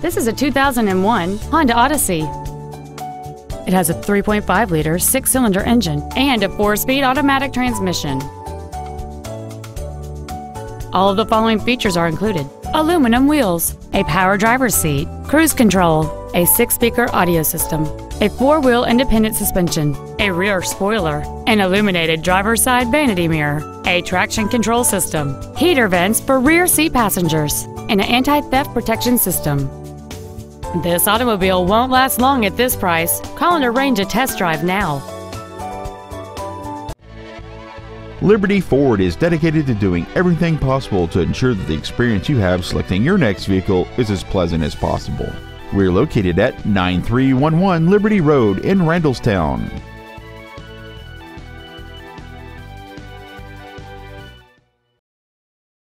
This is a 2001 Honda Odyssey. It has a 3.5 liter six cylinder engine and a four speed automatic transmission. All of the following features are included aluminum wheels, a power driver's seat, cruise control, a six speaker audio system, a four wheel independent suspension, a rear spoiler, an illuminated driver's side vanity mirror, a traction control system, heater vents for rear seat passengers, and an anti theft protection system. This automobile won't last long at this price. Call and arrange a test drive now. Liberty Ford is dedicated to doing everything possible to ensure that the experience you have selecting your next vehicle is as pleasant as possible. We're located at 9311 Liberty Road in Randallstown.